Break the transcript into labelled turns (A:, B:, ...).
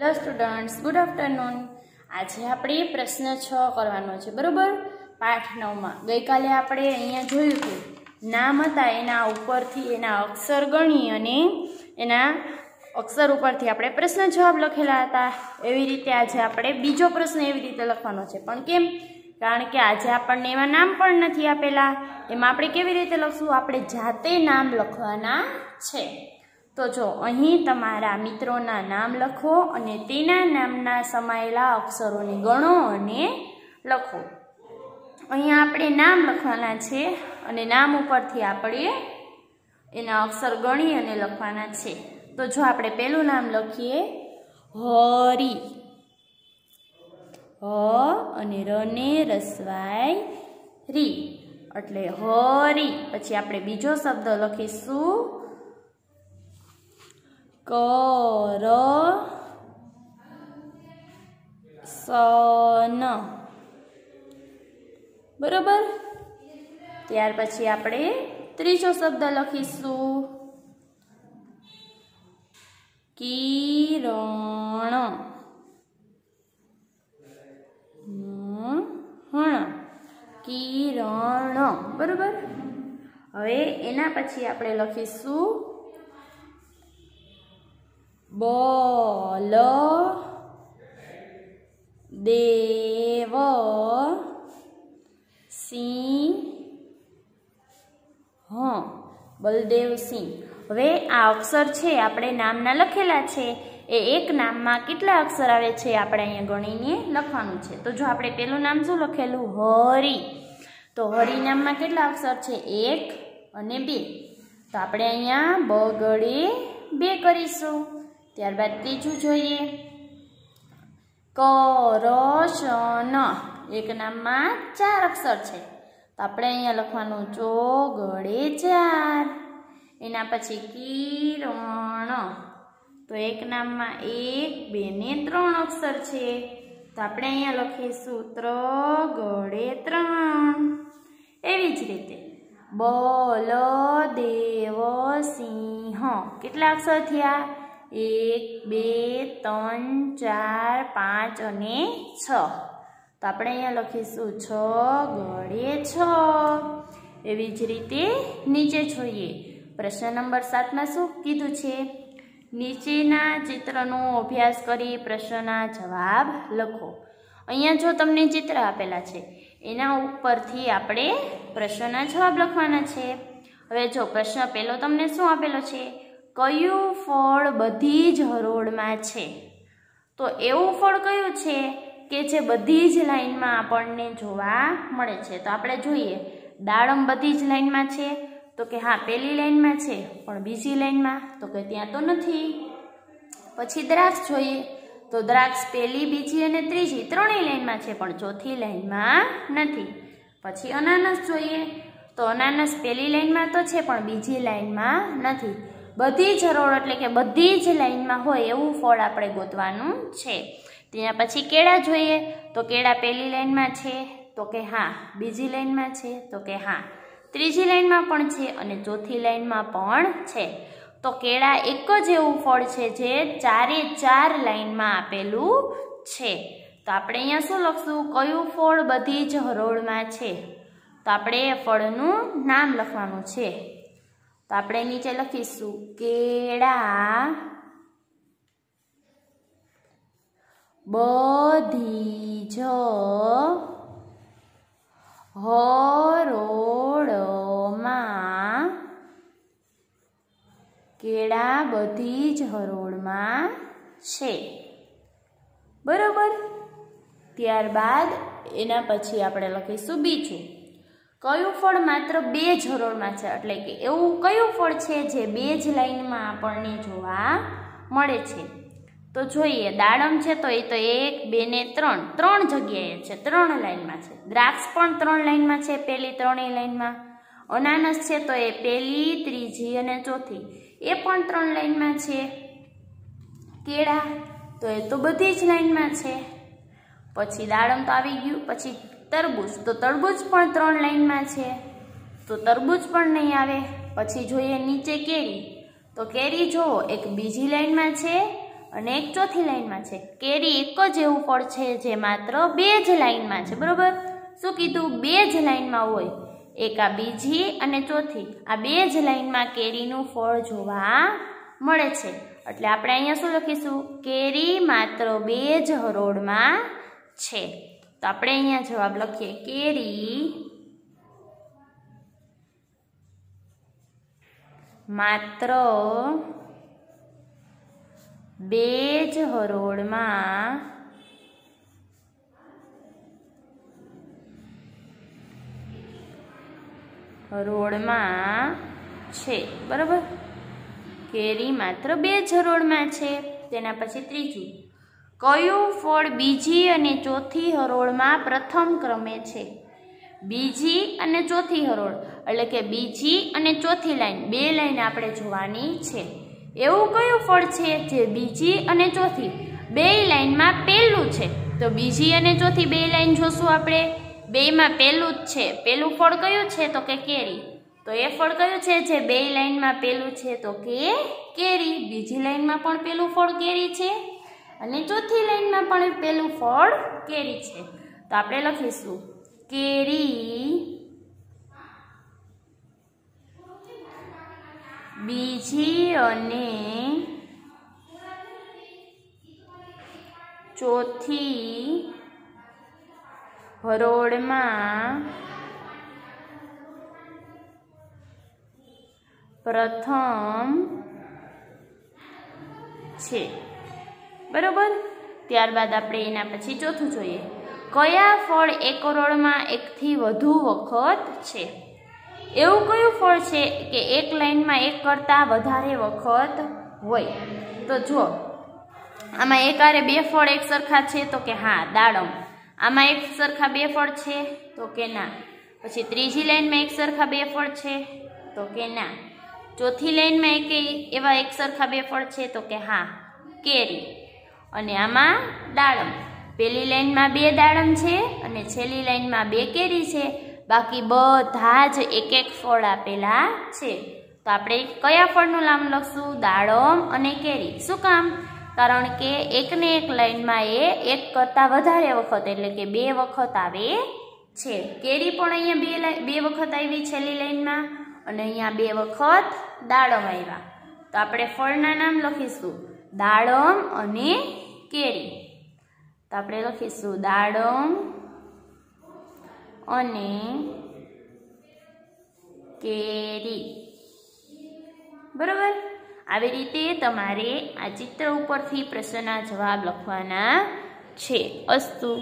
A: Hello students good afternoon આજે આપણે પ્રશ્ન છ કરવાનો છે, બરાબર? પાઠ નવમાં. ગઈકાલે આપણે અહીંયા જોયું હતું, નામ હતા એના ઉપરથી એના અક્ષર ગણી અને એના અક્ષર ઉપરથી આપણે પ્રશ્ન જવાબ લખેલા હતા. એવી રીતે આજે આપણે બીજો પ્રશ્ન એવી રીતે લખવાનો છે. પણ કેમ? કારણ કે આજે આપણને એમાં નામ પણ નથી આપેલા. એમાં આપણે કેવી રીતે લખશું? આપણે જાતે નામ લખવાના છે. તો જો અહીં તમારા મિત્રોના નામ લખો અને તેના નામના સમાયેલા અક્ષરોને ગણો અને લખો. અહીંયા આપણે નામ લખવાના છે અને નામ ઉપરથી આપણે એના અક્ષર ગણી અને લખવાના છે. તો જો આપણે પહેલું નામ લખીએ, હરી. હ અને રને રસવાય રી. એટલે હરી. પછી આપણે બીજો શબ્દ લખીશું કર સન. બરોબર? ત્યાર પછી આપણે ત્રીજો શબ્દ લખીશું. કિરણ. કિરણ. બરોબર? હવે એના પછી આપણે લખીશું બલ દેવ સિંહ. હ, બલદેવ સિંહ. હવે આ અક્ષર છે, આપણે નામના લખેલા છે. એ એક નામમાં કેટલા અક્ષર આવે છે, આપણે અહીંયા ગણીને લખવાનું છે. તો જો આપણે પેલું નામ શું લખેલું? હરી. તો હરી નામમાં કેટલા અક્ષર છે? એક અને બે. તો આપણે અહીંયા બગડે બે કરીશું. ત્યારબાદ ત્રીજું જોઈએ. કરશન. એક નામમાં ચાર અક્ષર છે. તો આપણે અહીંયા લખવાનું ચોગડે ચાર એના પછી કિરણ. તો એક નામમાં એક બે ને ત્રણ અક્ષર છે. તો આપણે અહીંયા લખીશું ત્રગડે ત્રણ. એવી જ રીતે. બલ દેવ સિંહ. કેટલા અક્ષર થયા? એક, બે, ત્રણ, ચાર, પાંચ અને છ. તો આપણે અહીંયા લખીશું છ ગળે છ. એવી જ રીતે નીચે જોઈએ. પ્રશ્ન નંબર સાતમાં શું કીધું છે? નીચેના ચિત્રનો અભ્યાસ કરી પ્રશ્નના જવાબ લખો. અહીંયા જો તમને ચિત્ર આપેલા છે, એના ઉપરથી આપણે પ્રશ્નના જવાબ લખવાના છે. હવે જો પ્રશ્ન પહેલો તમને શું આપેલો છે? કયું ફળ બધી જ હરોળમાં છે? તો એવું ફળ કયું છે કે જે બધી જ લાઈનમાં આપણને જોવા મળે છે? તો આપણે જોઈએ, દાડમ બધી જ લાઈનમાં છે? તો કે હા પહેલી લાઈનમાં છે, પણ બીજી લાઈનમાં? તો કે ત્યાં તો નથી. પછી દ્રાક્ષ જોઈએ. તો દ્રાક્ષ પહેલી બીજી અને ત્રીજી ત્રણેય લાઈનમાં છે, પણ ચોથી લાઈનમાં નથી. પછી અનાનસ જોઈએ. તો અનાનસ પહેલી લાઈનમાં તો છે, પણ બીજી લાઈનમાં નથી. બધી જ હરોળ એટલે કે બધી જ લાઈનમાં હોય એવું ફળ આપણે ગોતવાનું છે. ત્યાં પછી કેળા જોઈએ, તો કેળા પહેલી લાઈનમાં છે, તો કે હા, બીજી લાઈનમાં છે, તો કે હા. ત્રીજી લાઈનમાં પણ છે અને ચોથી લાઈનમાં પણ છે. તો કેળા એક જ એવું ફળ છે જે ચારે ચાર લાઈનમાં આપેલું છે. તો આપણે અહીંયા શું લખશું? કયું ફળ બધી જ હરોળમાં છે? તો આપણે એ ફળનું નામ લખવાનું છે. તો આપણે નીચે લખીશું, કેળા બધી જ હરોળમાં, કેળા બધી જ હરોળમાં છે. બરોબર? ત્યારબાદ એના પછી આપણે લખીશું બીજું. કયું ફળ માત્ર બે જ હરોળમાં છે? એટલે કે એવું કયું ફળ છે જે બે જ લાઈનમાં આપણને જોવા મળે છે? તો જોઈએ, દાડમ છે તો એ તો એક, બે ને ત્રણ. ત્રણ જગ્યાએ છે, ત્રણ લાઈનમાં છે. દ્રાક્ષ પણ ત્રણ લાઈનમાં છે પહેલી ત્રણેય લાઈનમાં. અનાનસ છે તો એ પહેલી ત્રીજી અને ચોથી. એ પણ ત્રણ લાઈનમાં છે. કેળા તો એ તો બધી જ લાઈનમાં છે. પછી દાડમ તો આવી ગયું, પછી તરબૂચ. તો તરબૂચ પણ ત્રણ લાઈનમાં છે. તો તરબૂચ પણ નહીં આવે. પછી જોઈએ નીચે કેરી. તો કેરી જુઓ એક બીજી લાઈનમાં છે અને એક ચોથી લાઈનમાં છે. કેરી એક જ એવું ફળ છે જે માત્ર બે જ લાઈનમાં છે. બરાબર? શું કીધું? બે જ લાઈનમાં હોય. એક આ બીજી અને ચોથી. આ બે જ લાઈનમાં કેરીનું ફળ જોવા મળે છે. એટલે આપણે અહીંયા શું લખીશું? કેરી માત્ર બે જ હરોળમાં છે. તો આપણે અહીંયા જવાબ લખીએ. કેરી માત્ર બે જ હરોળમાં હરોળમાં છે. બરાબર? કેરી માત્ર બે જ હરોળમાં છે. તેના પછી ત્રીજું. કયું ફળ બીજી અને ચોથી હરોળમાં પ્રથમ ક્રમે છે? બીજી અને ચોથી હરોળ, એટલે કે બીજી અને ચોથી લાઈન, બે લાઈન આપણે જોવાની છે. એવું કયું ફળ છે જે બીજી અને ચોથી, બે લાઈનમાં પહેલું છે? તો બીજી અને ચોથી બે લાઈન જોશું આપણે. બેમાં પહેલું જ છે. પહેલું ફળ કયું છે? તો કે કેરી. તો એ ફળ કયું છે જે બે લાઈનમાં પહેલું છે? તો કે કેરી. બીજી લાઈનમાં પણ પેલું ફળ કેરી છે? અને ચોથી લાઈનમાં પણ પેલું ફળ કેરી છે. તો આપણે લખીશું. કેરી બીજી અને ચોથી હરોળમાં પ્રથમ છે. બરોબર? ત્યારબાદ આપણે એના પછી ચોથું જોઈએ. કયા ફળ એક કરોડમાં એકથી વધુ વખત છે? એવું કયું ફળ છે કે એક લાઈનમાં એક કરતાં વધારે વખત હોય? તો જો આમાં એક આરે બે ફળ એક સરખા છે તો કે હા, દાડમ. આમાં એક સરખા બે ફળ છે તો કે ના. પછી ત્રીજી લાઈનમાં એક સરખા બે ફળ છે તો કે ના. ચોથી લાઈનમાં એક એવા એક સરખા બે ફળ છે તો કે હા, કેરી. અને આમાં દાડમ. પેલી લાઈનમાં બે દાડમ છે અને છેલ્લી લાઈનમાં બે કેરી છે. બાકી બધા જ એક એક ફળ આપેલા છે. તો આપણે કયા ફળનું નામ લખશું? દાડમ અને કેરી. શું કામ? કારણ કે એકને એક લાઈનમાં એ એક કરતાં વધારે વખત, એટલે કે બે વખત આવે છે. કેરી પણ અહીંયા બે બે વખત આવી છેલ્લી લાઈનમાં અને અહીંયા બે વખત દાડમ આવ્યા. તો આપણે ફળના નામ લખીશું. દાડમ અને કેરી. તો આપણે લખીશું દાડમ અને કેરી. બરોબર? આવી રીતે તમારે આ ચિત્ર ઉપરથી પ્રશ્નના જવાબ લખવાના છે. અસ્તુ.